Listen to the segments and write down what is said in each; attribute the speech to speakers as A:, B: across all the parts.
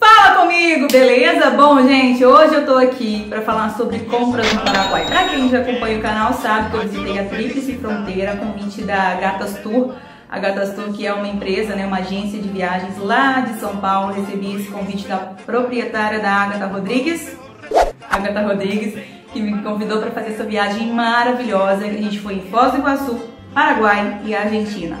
A: Fala comigo, beleza? Bom, gente, hoje eu tô aqui para falar sobre compras no Paraguai. Pra quem já acompanha o canal sabe que eu visitei a Tríplice Fronteira, convite da Gatas Tour. A Gatas Tour, que é uma empresa, né, uma agência de viagens lá de São Paulo. Recebi esse convite da proprietária da Agatha Rodrigues, Agatha Rodrigues, que me convidou para fazer essa viagem maravilhosa. A gente foi em Foz do Iguaçu, Paraguai e Argentina.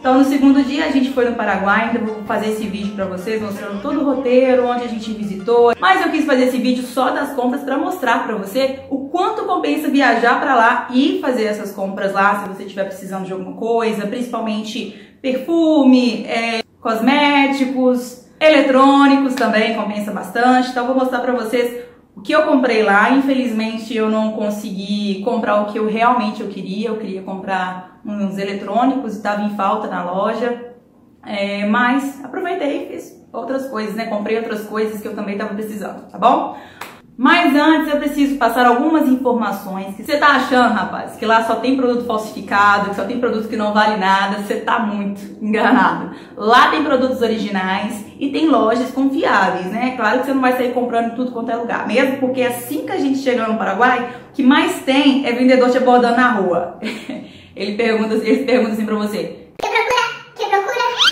A: Então no segundo dia a gente foi no Paraguai, então vou fazer esse vídeo para vocês mostrando todo o roteiro, onde a gente visitou. Mas eu quis fazer esse vídeo só das compras para mostrar para você o quanto compensa viajar para lá e fazer essas compras lá, se você estiver precisando de alguma coisa, principalmente perfume, é, cosméticos, eletrônicos também compensa bastante. Então vou mostrar para vocês o que eu comprei lá, infelizmente eu não consegui comprar o que eu realmente eu queria. Eu queria comprar uns eletrônicos, estava em falta na loja. É, mas aproveitei e fiz outras coisas, né? Comprei outras coisas que eu também estava precisando, tá bom? Mas antes eu preciso passar algumas informações. Você tá achando, rapaz, que lá só tem produto falsificado, que só tem produto que não vale nada, você tá muito enganado. Lá tem produtos originais e tem lojas confiáveis, né? Claro que você não vai sair comprando tudo quanto é lugar, mesmo porque assim que a gente chega no Paraguai, o que mais tem é vendedor te abordando na rua. Ele pergunta, ele pergunta assim pra você?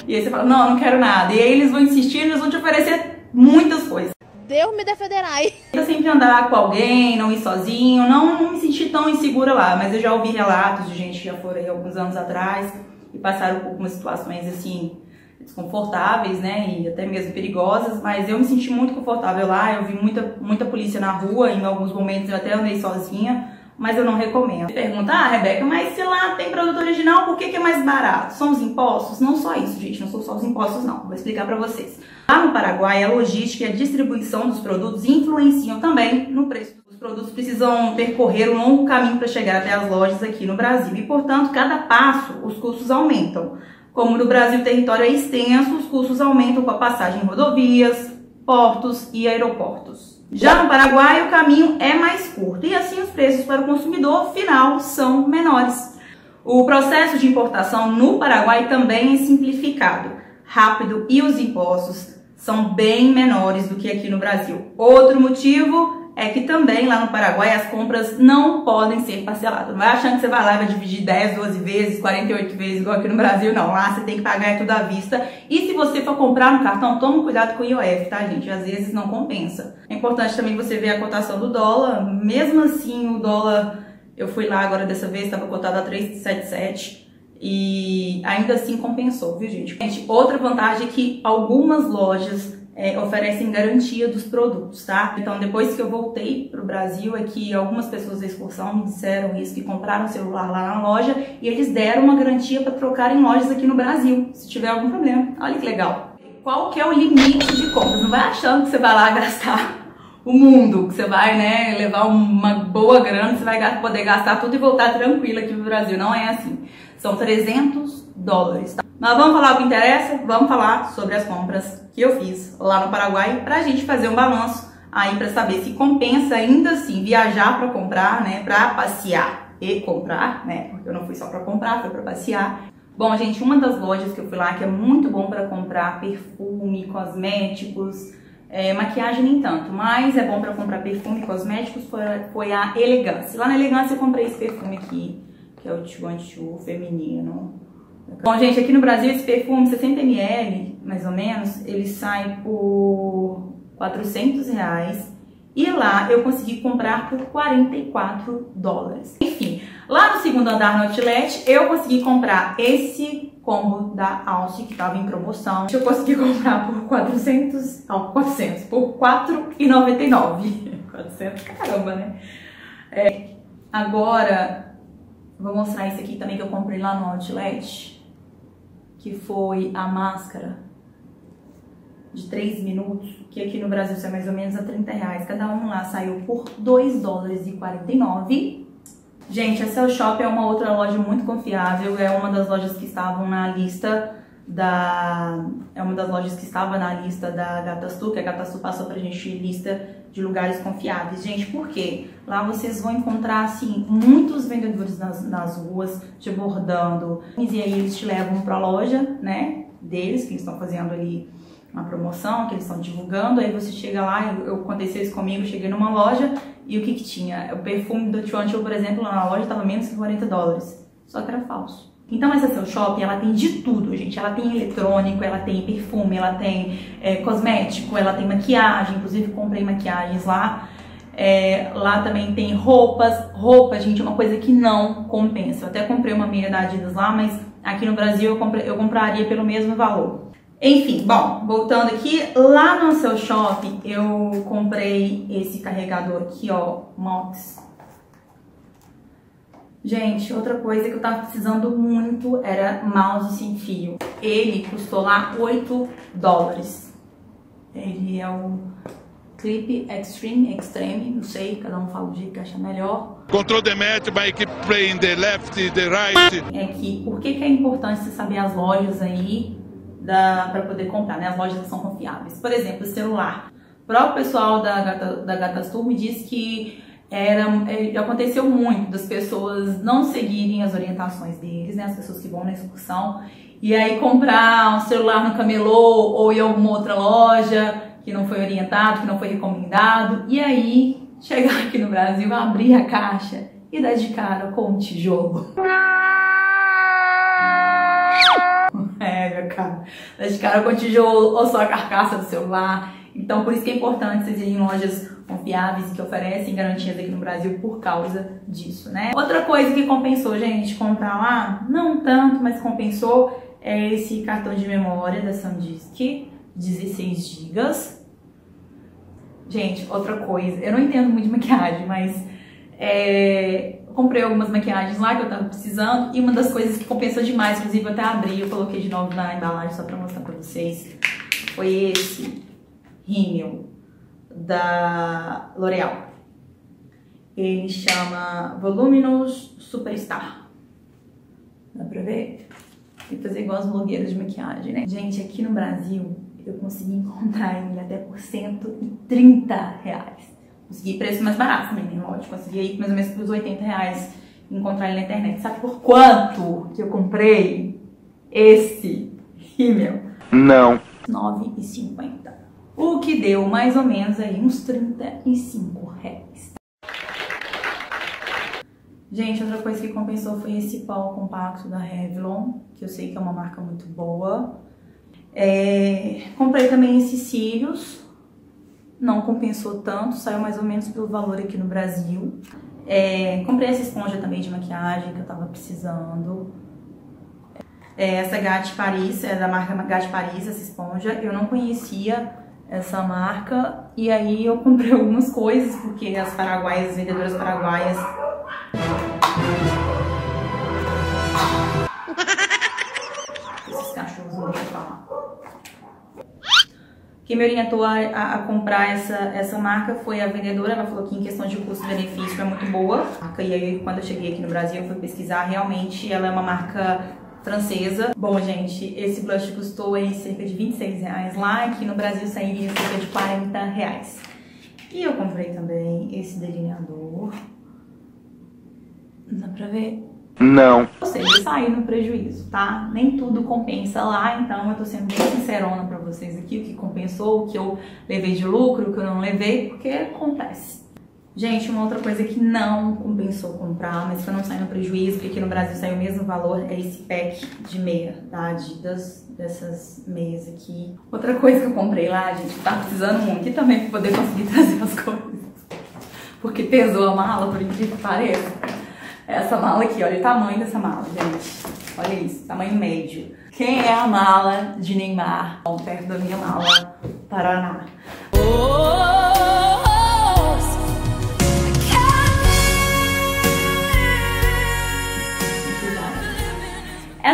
A: E aí você fala: Não, não quero nada. E aí eles vão insistir, eles vão te oferecer muitas coisas.
B: Deus me defenderá.
A: Eu sempre andar com alguém, não ir sozinho, não, não me senti tão insegura lá, mas eu já ouvi relatos de gente que já foram aí alguns anos atrás e passaram por algumas situações assim desconfortáveis, né, e até mesmo perigosas, mas eu me senti muito confortável lá, eu vi muita, muita polícia na rua, em alguns momentos eu até andei sozinha, mas eu não recomendo. Pergunta, ah, Rebeca, mas se lá tem produto original, por que, que é mais barato? São os impostos? Não só isso, gente, não são só os impostos, não. Vou explicar para vocês. Lá no Paraguai, a logística e a distribuição dos produtos influenciam também no preço. Os produtos precisam percorrer um longo caminho para chegar até as lojas aqui no Brasil e, portanto, cada passo os custos aumentam. Como no Brasil o território é extenso, os custos aumentam com a passagem em rodovias, portos e aeroportos. Já no Paraguai, o caminho é mais curto e assim os preços para o consumidor final são menores. O processo de importação no Paraguai também é simplificado, rápido e os impostos são bem menores do que aqui no Brasil. Outro motivo é que também lá no Paraguai as compras não podem ser parceladas. Não vai achando que você vai lá e vai dividir 10, 12 vezes, 48 vezes, igual aqui no Brasil, não. Lá você tem que pagar tudo à vista. E se você for comprar no cartão, toma cuidado com o IOF, tá, gente? Às vezes não compensa. É importante também você ver a cotação do dólar. Mesmo assim, o dólar, eu fui lá agora dessa vez, estava cotado a 3,77. E ainda assim compensou, viu, gente? Gente, outra vantagem é que algumas lojas é, oferecem garantia dos produtos, tá? Então, depois que eu voltei para o Brasil, é que algumas pessoas da excursão me disseram isso, que compraram o celular lá na loja e eles deram uma garantia para trocar em lojas aqui no Brasil, se tiver algum problema. Olha que legal. Qual que é o limite de compras? Não vai achando que você vai lá gastar o mundo, que você vai, né, levar uma boa grana, você vai poder gastar tudo e voltar tranquilo aqui no Brasil. Não é assim. São 300 dólares, tá? Mas vamos falar o que interessa? Vamos falar sobre as compras que eu fiz lá no Paraguai para a gente fazer um balanço aí para saber se compensa ainda assim viajar para comprar, né, para passear e comprar, né, porque eu não fui só para comprar, foi para passear. Bom, gente, uma das lojas que eu fui lá que é muito bom para comprar perfume, cosméticos, é, maquiagem nem tanto, mas é bom para comprar perfume e cosméticos foi, foi a Elegância. Lá na Elegância eu comprei esse perfume aqui, que é o Chuanchu feminino. Bom, gente, aqui no Brasil esse perfume 60ml, mais ou menos, ele sai por 400 reais. E lá eu consegui comprar por 44 dólares. Enfim, lá no segundo andar no Outlet, eu consegui comprar esse combo da Alce que estava em promoção. Eu consegui comprar por 400, não, 400, por 4,99. 400, caramba, né? É, agora, vou mostrar esse aqui também que eu comprei lá no Outlet que foi a máscara de 3 minutos, que aqui no Brasil sai mais ou menos a 30 reais. Cada um lá saiu por 2 dólares e 49. Gente, a Cell Shop é uma outra loja muito confiável, é uma das lojas que estavam na lista da... É uma das lojas que estava na lista da Gatastu, que a Gatastu passou pra gente lista de lugares confiáveis. Gente, por quê? Lá vocês vão encontrar, assim, muitos vendedores nas, nas ruas te abordando. E aí eles te levam pra loja, né, deles, que eles estão fazendo ali uma promoção que eles estão divulgando, aí você chega lá, eu, eu aconteceu isso comigo, cheguei numa loja e o que que tinha? O perfume do Choncho, por exemplo, na loja estava menos que 40 dólares, só que era falso. Então essa seu shopping, ela tem de tudo, gente. Ela tem eletrônico, ela tem perfume, ela tem é, cosmético, ela tem maquiagem. Inclusive comprei maquiagens lá. É, lá também tem roupas. Roupa, gente, é uma coisa que não compensa. Eu até comprei uma meia da Adidas lá, mas aqui no Brasil eu, comprei, eu compraria pelo mesmo valor. Enfim, bom, voltando aqui, lá no seu shopping eu comprei esse carregador aqui, ó, Mox. Gente, outra coisa que eu tava precisando muito era mouse sem fio. Ele custou lá 8 dólares. Ele é o Clip Extreme, Extreme, não sei, cada um fala o jeito que acha melhor.
B: Control the match by keep playing the left, the right.
A: É que, por que que é importante você saber as lojas aí para poder comprar, né? As lojas são confiáveis. Por exemplo, celular. O próprio pessoal da, Gata, da Gatastur me disse que era, é, aconteceu muito das pessoas não seguirem as orientações deles, né? As pessoas que vão na excursão. E aí comprar um celular no camelô ou em alguma outra loja que não foi orientado, que não foi recomendado. E aí chegar aqui no Brasil, abrir a caixa e dar de cara com um tijolo. É, meu cara. Dar de cara com tijolo ou só a carcaça do celular. Então, por isso que é importante vocês irem em lojas confiáveis que oferecem garantias aqui no Brasil por causa disso, né? Outra coisa que compensou, gente, comprar lá, não tanto, mas compensou, é esse cartão de memória da SanDisk, 16 GB. Gente, outra coisa, eu não entendo muito de maquiagem, mas é, comprei algumas maquiagens lá que eu tava precisando e uma das coisas que compensou demais, inclusive eu até abri, eu coloquei de novo na embalagem só pra mostrar pra vocês, foi esse rímel da L'Oreal. Ele chama Voluminous Superstar. Dá pra ver? Tem que fazer igual as blogueiras de maquiagem, né? Gente, aqui no Brasil eu consegui encontrar ele até por 130 reais. Consegui preço mais barato também, né? Lógico, consegui aí mais ou menos por 80 reais encontrar ele na internet. Sabe por quanto que eu comprei esse rímel?
B: Não.
A: 9,50. O que deu mais ou menos aí uns 35 reais. Gente, outra coisa que compensou foi esse pó compacto da Revlon, que eu sei que é uma marca muito boa. É, comprei também esses cílios, não compensou tanto, saiu mais ou menos pelo valor aqui no Brasil. É, comprei essa esponja também de maquiagem que eu tava precisando. É, essa Gatti Paris, é da marca Gatti Paris, essa esponja. Eu não conhecia essa marca e aí eu comprei algumas coisas porque as paraguaias, as vendedoras paraguaias esses cachorros não deixam falar quem me orientou a, a, a, comprar essa, essa marca foi a vendedora. Ela falou que em questão de custo-benefício é muito boa. E aí, quando eu cheguei aqui no Brasil, eu fui pesquisar. Realmente, ela é uma marca francesa. Bom, gente, esse blush custou aí cerca de 26 reais lá. Aqui no Brasil sairia cerca de 40 reais. E eu comprei também esse delineador. Dá pra ver?
B: Não.
A: Ou seja, sair no prejuízo, tá? Nem tudo compensa lá, então eu tô sendo bem sincerona pra vocês aqui, o que compensou, o que eu levei de lucro, o que eu não levei, porque acontece. Gente, uma outra coisa que não compensou comprar, mas que eu não saí no prejuízo, porque aqui no Brasil saiu o mesmo valor, é esse pack de meia da Adidas, dessas meias aqui. Outra coisa que eu comprei lá, gente, que tá precisando muito, também pra poder conseguir trazer as coisas, porque pesou a mala, por incrível que pareça. Essa mala aqui, olha o tamanho dessa mala, gente. Olha isso, tamanho médio. Quem é a mala de Neymar? Bom, perto da minha mala Paraná.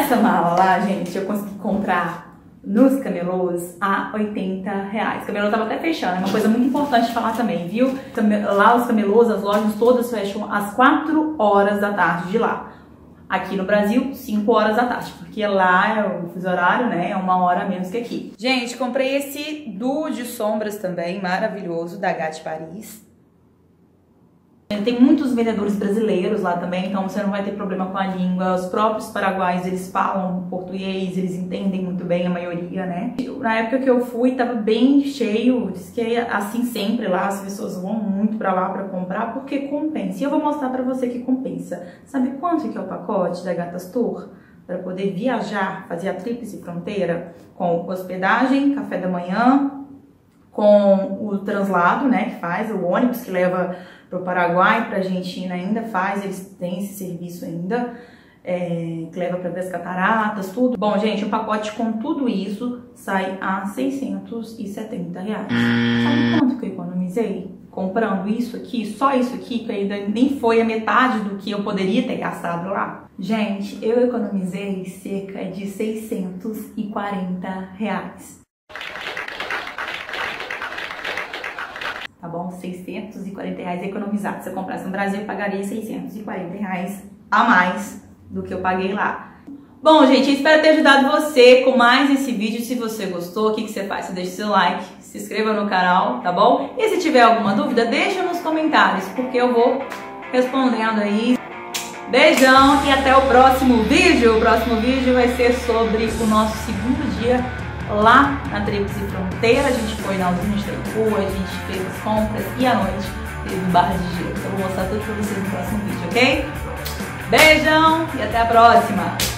A: Essa mala lá, gente, eu consegui comprar nos camelôs a 80 reais. O camelô tava até fechando, é uma coisa muito importante falar também, viu? Lá os camelôs, as lojas todas fecham às 4 horas da tarde de lá. Aqui no Brasil, 5 horas da tarde, porque lá é o fuso horário, né? É uma hora menos que aqui. Gente, comprei esse duo de sombras também, maravilhoso, da Gatti Paris. Tem muitos vendedores brasileiros lá também, então você não vai ter problema com a língua. Os próprios paraguaios, eles falam português, eles entendem muito bem a maioria, né? Na época que eu fui, tava bem cheio, diz que é assim sempre lá, as pessoas vão muito para lá para comprar, porque compensa. E eu vou mostrar para você que compensa. Sabe quanto que é o pacote da Gatas Tour? Para poder viajar, fazer a tríplice fronteira com hospedagem, café da manhã, com o translado, né, que faz, o ônibus que leva para o Paraguai, para a Argentina ainda faz, eles têm esse serviço ainda, é, que leva para ver as cataratas, tudo. Bom, gente, o pacote com tudo isso sai a 670 reais. Sabe quanto que eu economizei? Comprando isso aqui, só isso aqui, que ainda nem foi a metade do que eu poderia ter gastado lá. Gente, eu economizei cerca de 640 reais. Tá bom? 640 reais economizado. Se eu comprasse no Brasil, eu pagaria 640 reais a mais do que eu paguei lá. Bom, gente, espero ter ajudado você com mais esse vídeo. Se você gostou, o que, que você faz? Você deixa seu like, se inscreva no canal, tá bom? E se tiver alguma dúvida, deixa nos comentários, porque eu vou respondendo aí. Beijão e até o próximo vídeo. O próximo vídeo vai ser sobre o nosso segundo dia lá na Tríplice Fronteira. A gente foi na usina de Itaipu, a gente fez as compras e à noite teve barra de gelo. Então eu vou mostrar tudo pra vocês no próximo vídeo, ok? Beijão e até a próxima!